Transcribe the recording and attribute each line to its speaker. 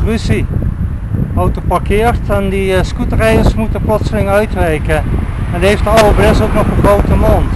Speaker 1: ruzie. Auto parkeert en die eh, scooterrijders moeten plotseling uitwijken. En die heeft de bres ook nog een grote mond.